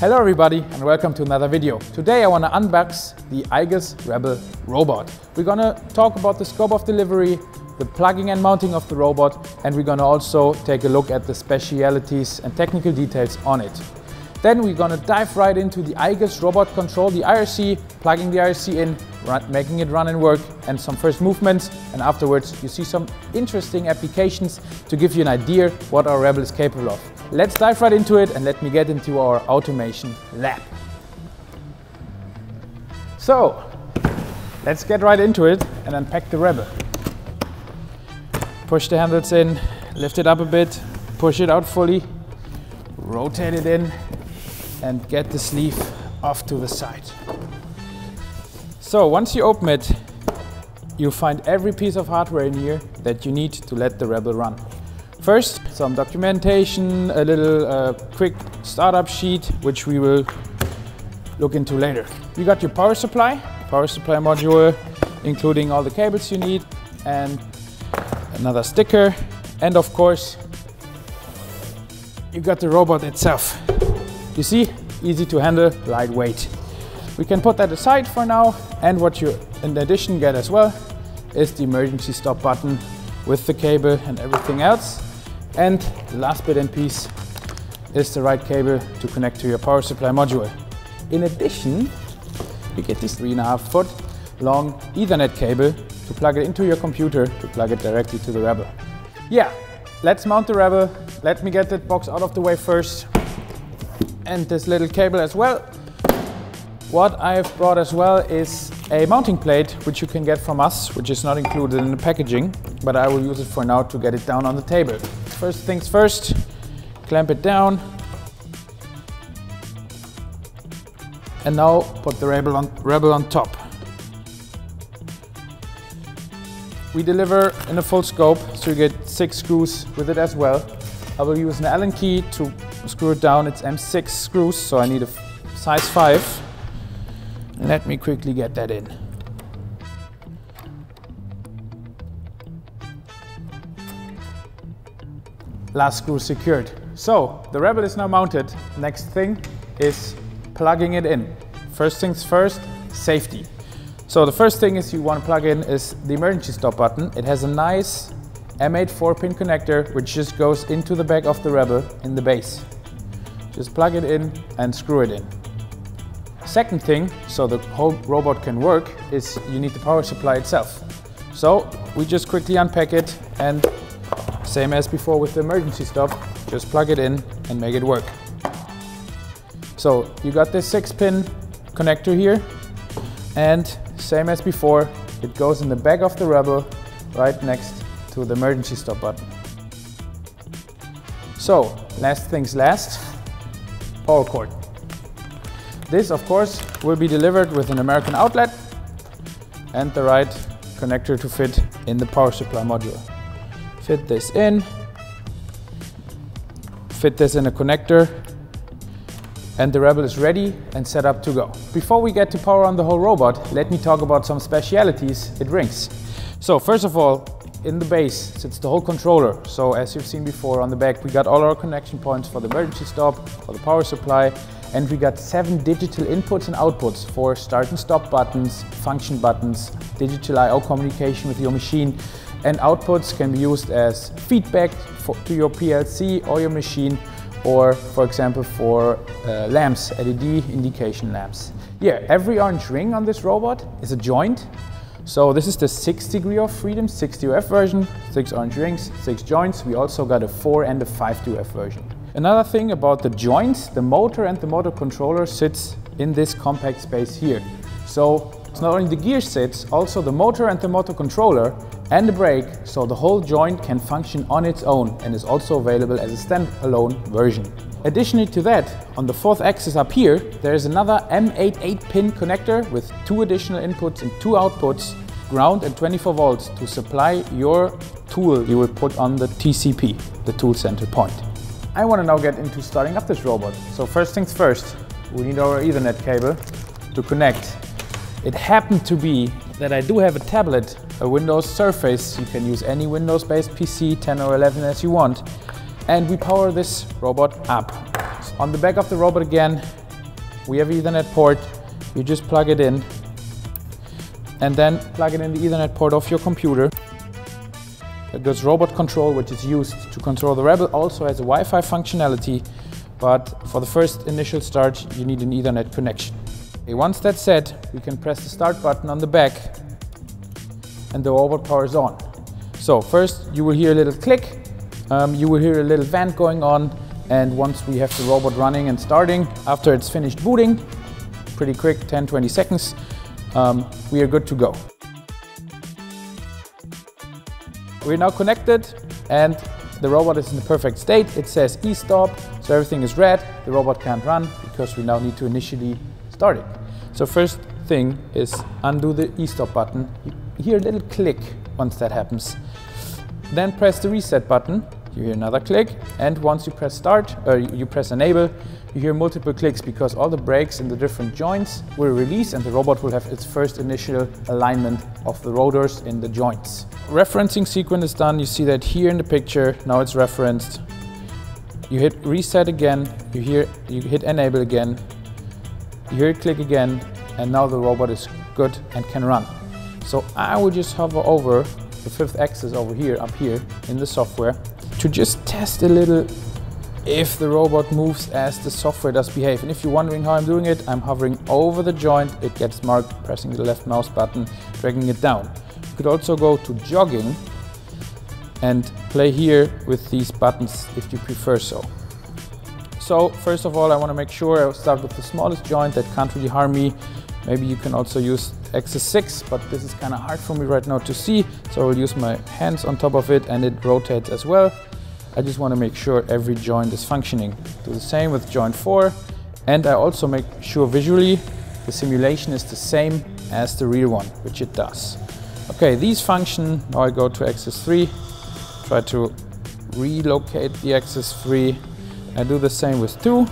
Hello everybody and welcome to another video. Today I want to unbox the igus Rebel robot. We're going to talk about the scope of delivery, the plugging and mounting of the robot and we're going to also take a look at the specialities and technical details on it. Then we're to dive right into the igus robot control, the IRC, plugging the IRC in, making it run and work and some first movements and afterwards you see some interesting applications to give you an idea what our Rebel is capable of. Let's dive right into it and let me get into our automation lab. So, let's get right into it and unpack the Rebel. Push the handles in, lift it up a bit, push it out fully, rotate it in and get the sleeve off to the side. So once you open it, you'll find every piece of hardware in here that you need to let the Rebel run. First, some documentation, a little uh, quick startup sheet, which we will look into later. You got your power supply, power supply module, including all the cables you need, and another sticker, and of course, you got the robot itself. You see, easy to handle, lightweight. We can put that aside for now, and what you in addition get as well is the emergency stop button with the cable and everything else. And the last bit and piece is the right cable to connect to your power supply module. In addition, you get this three and a half foot long ethernet cable to plug it into your computer to plug it directly to the Rebel. Yeah, let's mount the Rebel. Let me get that box out of the way first and this little cable as well. What I've brought as well is a mounting plate which you can get from us, which is not included in the packaging, but I will use it for now to get it down on the table. First things first, clamp it down. And now put the Rebel on, Rebel on top. We deliver in a full scope, so you get six screws with it as well. I will use an Allen key to screw it down. It's M6 screws, so I need a size 5. Let me quickly get that in. Last screw secured. So the Rebel is now mounted. Next thing is plugging it in. First things first, safety. So the first thing is you want to plug in is the emergency stop button. It has a nice M8 4-pin connector which just goes into the back of the Rebel in the base. Just plug it in and screw it in. Second thing, so the whole robot can work, is you need the power supply itself. So we just quickly unpack it and same as before with the emergency stop, just plug it in and make it work. So you got this six pin connector here and same as before, it goes in the back of the Rebel right next to the emergency stop button. So last things last, power cord. This of course will be delivered with an American outlet and the right connector to fit in the power supply module fit this in, fit this in a connector, and the Rebel is ready and set up to go. Before we get to power on the whole robot, let me talk about some specialities it brings. So first of all, in the base sits the whole controller. So as you've seen before on the back, we got all our connection points for the emergency stop, for the power supply, and we got seven digital inputs and outputs for start and stop buttons, function buttons, digital I.O. communication with your machine, and outputs can be used as feedback for, to your PLC or your machine or for example for uh, lamps, LED indication lamps. Yeah, every orange ring on this robot is a joint. So this is the 6 degree of freedom, 6 DOF version, 6 orange rings, 6 joints. We also got a 4 and a 5 DOF version. Another thing about the joints, the motor and the motor controller sits in this compact space here. So it's not only the gear sits, also the motor and the motor controller and a brake, so the whole joint can function on its own and is also available as a standalone version. Additionally to that, on the fourth axis up here, there is another M8 8-pin connector with two additional inputs and two outputs, ground and 24 volts to supply your tool you will put on the TCP, the tool center point. I want to now get into starting up this robot. So first things first, we need our Ethernet cable to connect. It happened to be that I do have a tablet a Windows Surface. You can use any Windows-based PC, 10 or 11 as you want. and we power this robot up. On the back of the robot again, we have Ethernet port. You just plug it in and then plug it in the Ethernet port of your computer. There's robot control, which is used to control the Rebel, also has a Wi-Fi functionality, but for the first initial start, you need an Ethernet connection. Okay, once that's set, we can press the start button on the back and the robot powers on. So first you will hear a little click, um, you will hear a little vent going on, and once we have the robot running and starting, after it's finished booting, pretty quick, 10-20 seconds, um, we are good to go. We're now connected and the robot is in the perfect state. It says e-stop, so everything is red. The robot can't run because we now need to initially start it. So first thing is undo the e-stop button. Hear a little click once that happens. Then press the reset button. You hear another click. And once you press start, or you press enable, you hear multiple clicks because all the brakes in the different joints will release and the robot will have its first initial alignment of the rotors in the joints. Referencing sequence is done. You see that here in the picture. Now it's referenced. You hit reset again. You hear you hit enable again. You hear click again, and now the robot is good and can run. So I will just hover over the fifth axis over here, up here in the software, to just test a little if the robot moves as the software does behave. And if you're wondering how I'm doing it, I'm hovering over the joint, it gets marked, pressing the left mouse button, dragging it down. You could also go to jogging and play here with these buttons if you prefer so. So first of all, I want to make sure I start with the smallest joint that can't really harm me. Maybe you can also use axis 6, but this is kind of hard for me right now to see. So I will use my hands on top of it and it rotates as well. I just want to make sure every joint is functioning. Do the same with joint 4 and I also make sure visually the simulation is the same as the real one, which it does. Okay, these function. Now I go to axis 3, try to relocate the axis 3. I do the same with 2,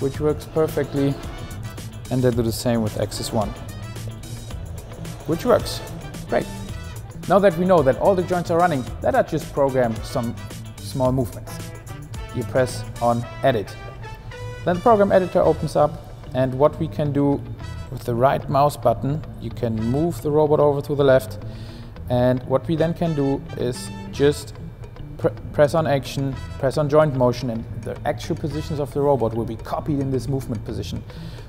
which works perfectly. And I do the same with axis 1, which works. Great. Now that we know that all the joints are running, let us just program some small movements. You press on edit. Then the program editor opens up and what we can do with the right mouse button, you can move the robot over to the left and what we then can do is just pr press on action, press on joint motion and the actual positions of the robot will be copied in this movement position.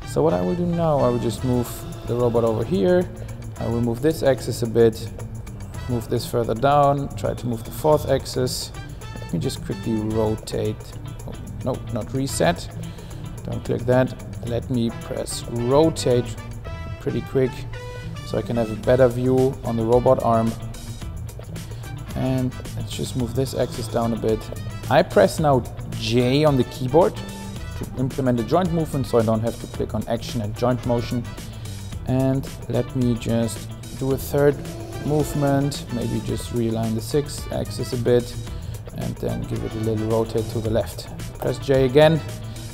So what I will do now, I will just move the robot over here, I will move this axis a bit, move this further down, try to move the fourth axis, let me just quickly rotate. Oh, no, not reset. Don't click that. Let me press rotate pretty quick so I can have a better view on the robot arm. And just move this axis down a bit. I press now J on the keyboard to implement the joint movement so I don't have to click on action and joint motion. And let me just do a third movement, maybe just realign the sixth axis a bit and then give it a little rotate to the left. Press J again.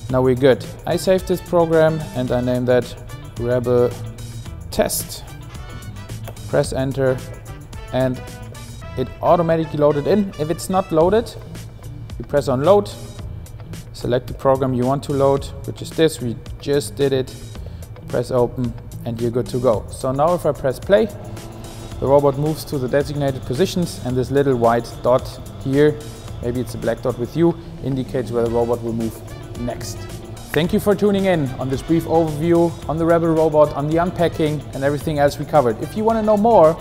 Now we're good. I saved this program and I name that Rebel Test. Press enter and it automatically loaded in. If it's not loaded, you press on load, select the program you want to load, which is this, we just did it, press open and you're good to go. So now if I press play, the robot moves to the designated positions and this little white dot here, maybe it's a black dot with you, indicates where the robot will move next. Thank you for tuning in on this brief overview on the Rebel robot, on the unpacking and everything else we covered. If you want to know more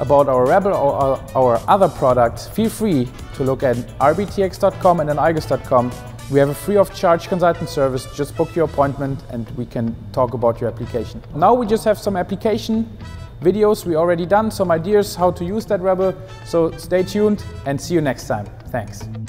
about our Rebel or our other products, feel free to look at rbtx.com and then igus.com. We have a free of charge consultant service. Just book your appointment and we can talk about your application. Now we just have some application videos we already done, some ideas how to use that Rebel. So stay tuned and see you next time. Thanks.